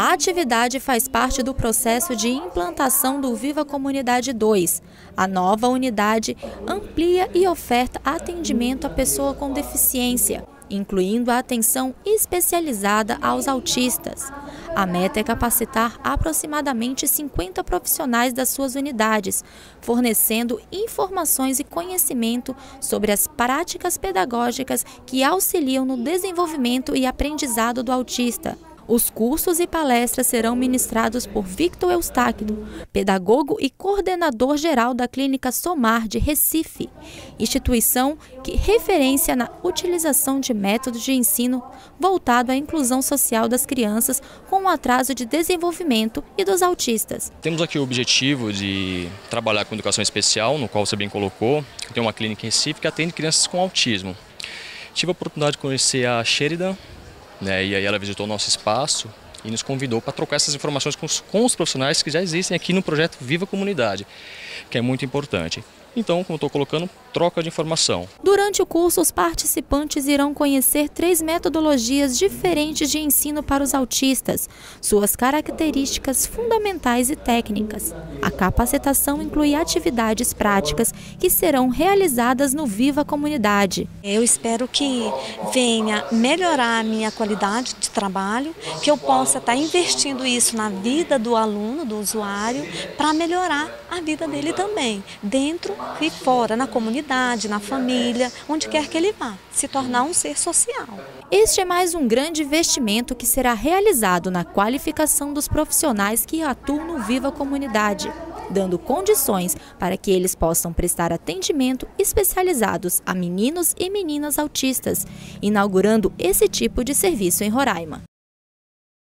A atividade faz parte do processo de implantação do Viva Comunidade 2. A nova unidade amplia e oferta atendimento à pessoa com deficiência, incluindo a atenção especializada aos autistas. A meta é capacitar aproximadamente 50 profissionais das suas unidades, fornecendo informações e conhecimento sobre as práticas pedagógicas que auxiliam no desenvolvimento e aprendizado do autista. Os cursos e palestras serão ministrados por Victor Eustáquio, pedagogo e coordenador geral da Clínica Somar de Recife, instituição que referência na utilização de métodos de ensino voltado à inclusão social das crianças com atraso de desenvolvimento e dos autistas. Temos aqui o objetivo de trabalhar com educação especial, no qual você bem colocou. Tem uma clínica em Recife que atende crianças com autismo. Tive a oportunidade de conhecer a Sheridan, né? E aí ela visitou o nosso espaço e nos convidou para trocar essas informações com os, com os profissionais que já existem aqui no projeto Viva Comunidade, que é muito importante. Então, como estou colocando, troca de informação. Durante o curso, os participantes irão conhecer três metodologias diferentes de ensino para os autistas, suas características fundamentais e técnicas. A capacitação inclui atividades práticas que serão realizadas no Viva Comunidade. Eu espero que venha melhorar a minha qualidade de trabalho, que eu possa estar investindo isso na vida do aluno, do usuário, para melhorar a vida dele também, dentro e fora, na comunidade, na família, onde quer que ele vá, se tornar um ser social. Este é mais um grande investimento que será realizado na qualificação dos profissionais que atuam no Viva Comunidade, dando condições para que eles possam prestar atendimento especializados a meninos e meninas autistas, inaugurando esse tipo de serviço em Roraima.